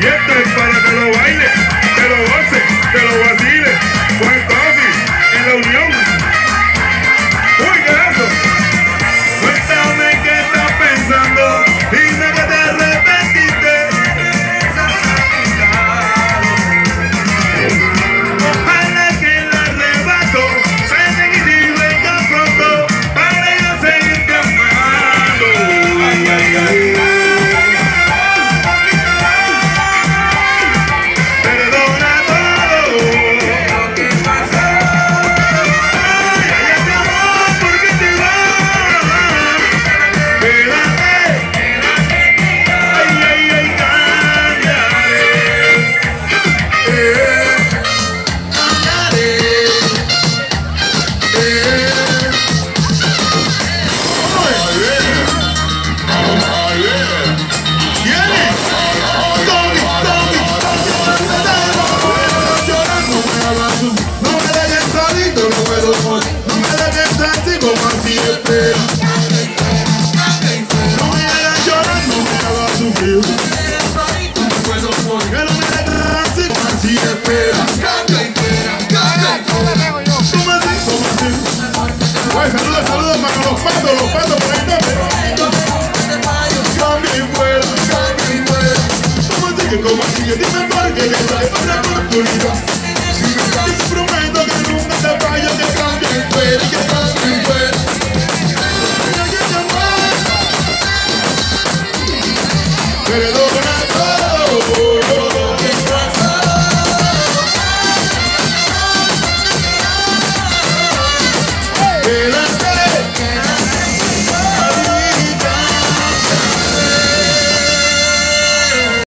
Y esto es para que lo baile, te lo goce, te lo vacile. Yeah. que como si yo dime por qué ya sale otra oportunidad. Si me prometo que nunca te vayas que fuera que Perdona todo lo que pasó Perdona